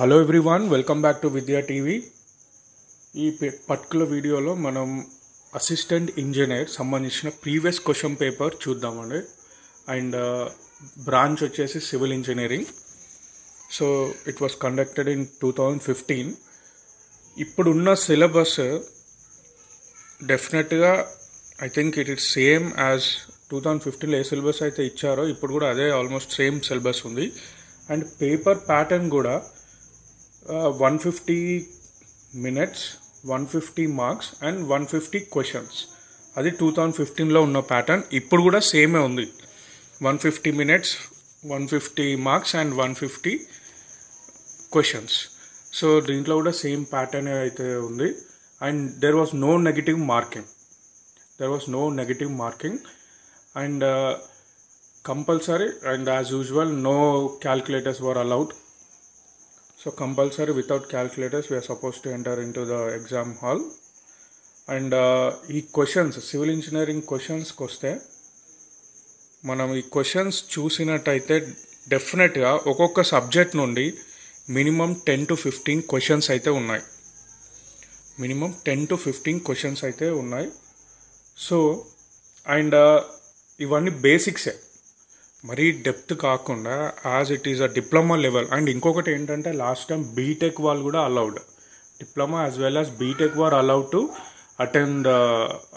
Hello everyone welcome back to Vidya TV ఈ particular వీడియోలో మనం అసిస్టెంట్ ఇంజనీర్ సంబంధించిన ప్రీవియస్ క్వశ్చన్ పేపర్ చూద్దామండి. అండ్ బ్రాంచ్ వచ్చేసి civil engineering so it was conducted in two thousand fifteen ఇప్పుడున్న syllabus డెఫినెట్గా I think it is same as two thousand ఫిఫ్టీన్లో ఏ సిలబస్ అయితే ఇచ్చారో ఇప్పుడు కూడా అదే ఆల్మోస్ట్ సేమ్ సిలబస్ ఉంది. అండ్ పేపర్ ప్యాటర్న్ కూడా one fifty minutes one fifty marks and one fifty questions అది టూ థౌజండ్ ఫిఫ్టీన్లో ఉన్న ప్యాటర్న్ ఇప్పుడు కూడా సేమే ఉంది. One fifty minutes one fifty marks and one fifty questions so దీంట్లో కూడా సేమ్ ప్యాటర్న్ అయితే ఉంది. And there was no negative marking there was no negative marking and compulsory and as usual no calculators were allowed so compulsory without calculators we're suppose to enter into the exam hall and ఈ questions civil engineering క్వశ్చన్స్కి వస్తే మనం ఈ questions చూసినట్టయితే డెఫినెట్గా ఒక్కొక్క subject నుండి minimum ten to fifteen questions అయితే ఉన్నాయి. Minimum ten to fifteen questions అయితే ఉన్నాయి. సో అండ్ ఇవన్నీ బేసిక్సే మరీ డెప్త్ కాకుండా as it is a diploma level and ఇంకొకటి ఏంటంటే లాస్ట్ టైం బీటెక్ వాళ్ళు కూడా allowed diploma as well as B Tech were allowed to attend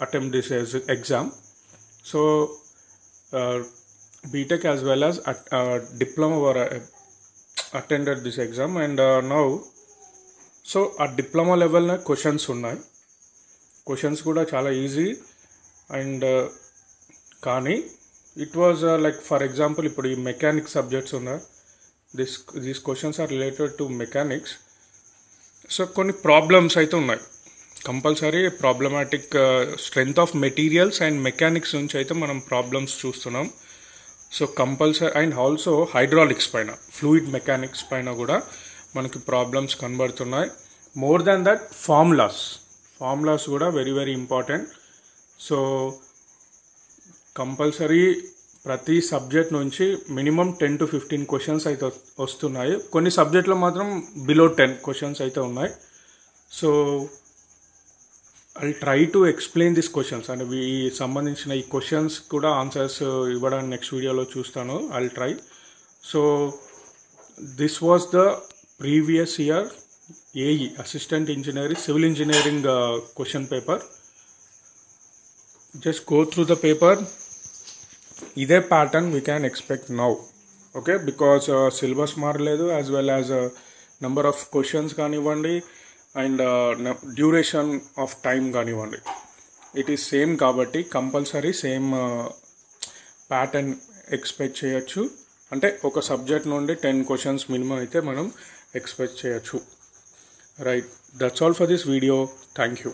attempt this exam so B Tech as well as diploma were attended this exam and now so ఆ diploma లెవెల్న questions ఉన్నాయి. Questions కూడా చాలా easy and కానీ it was like for example ఇప్పుడు ఈ mechanics subjects ఉన్నా this these questions are related to mechanics so కొన్ని ప్రాబ్లమ్స్ అయితే ఉన్నాయి. Compulsory problematic strength of materials and mechanics నుంచి అయితే మనం ప్రాబ్లమ్స్ చూస్తున్నాం. So compulsory and also hydraulics పైన ఫ్లూయిడ్ మెకానిక్స్ పైన కూడా మనకి ప్రాబ్లమ్స్ కనబడుతున్నాయి. More than that formulas formulas కూడా very very important so compulsory ప్రతి సబ్జెక్ట్ నుంచి minimum ten to fifteen questions అయితే వస్తున్నాయి. కొన్ని సబ్జెక్ట్లో మాత్రం బిలో టెన్ క్వశ్చన్స్ అయితే ఉన్నాయి. So I try to explain this questions and ఈ సంబంధించిన ఈ క్వశ్చన్స్ కూడా ఆన్సర్స్ ఇవ్వడానికి నెక్స్ట్ వీడియోలో చూస్తాను. I try so this was the previous year AE assistant engineering civil engineering question paper just go through the paper ఇదే pattern we can expect now okay because syllabus మారలేదు as well as number of questions కానివ్వండి and duration of time కానివ్వండి. It is same కాబట్టి compulsory same pattern expect చేయొచ్చు. అంటే ఒక subject నుండి ten questions minimum అయితే మనం ఎక్స్పెక్ట్ చేయొచ్చు. Right that's all for this video thank you